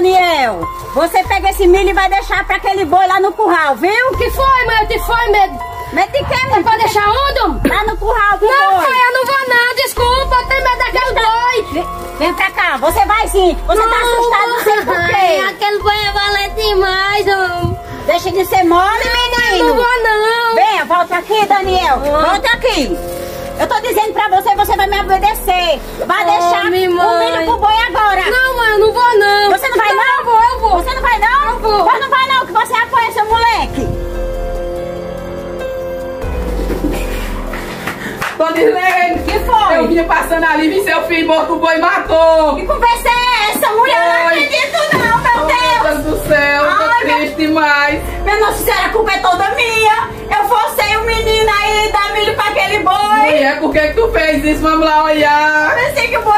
Daniel, você pega esse milho e vai deixar pra aquele boi lá no curral, viu? Que foi, mãe? Que foi, medo? Medo de quê, mãe? pra deixar onde? Lá no curral do Não, boi. mãe, eu não vou não, desculpa, eu tenho medo daquele boi. Vem, vem pra cá, você vai sim. Você tá assustado, não sei por quê. aquele boi é valente demais, não. Deixa de ser mole, Eu menino. não vou não. Venha, volta aqui, Daniel. Volta aqui. Eu tô dizendo pra você, você vai me obedecer. Vai Oh, deixar o milho pro boi vou. Pois não vai não, que você apoia seu moleque. Dona Irlene, Que foi? eu vinha passando ali, vi seu filho morto, o boi matou. Que conversa é essa, mulher? Eu não acredito não, meu Oh, Deus. Deus do céu, tô Ai, meu- triste demais. Minha Nossa Senhora, a culpa é toda minha. Eu forcei o menino aí dar milho pra aquele boi. Mulher, por que que tu fez isso? Vamos lá olhar. Pensei que o boi